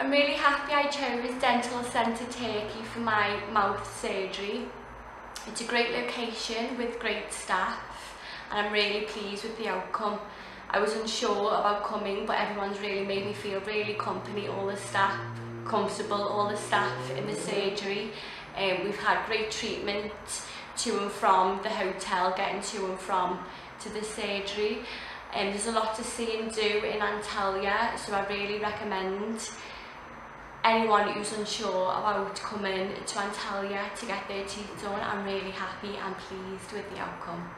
I'm really happy I chose Dental Centre Turkey for my mouth surgery. It's a great location with great staff and I'm really pleased with the outcome. I was unsure about coming but everyone's really made me feel really company, all the staff comfortable, all the staff in the surgery. Um, we've had great treatment to and from the hotel, getting to and from to the surgery. Um, there's a lot to see and do in Antalya, so I really recommend anyone who's unsure about coming to Antalya to get their teeth done, I'm really happy and pleased with the outcome.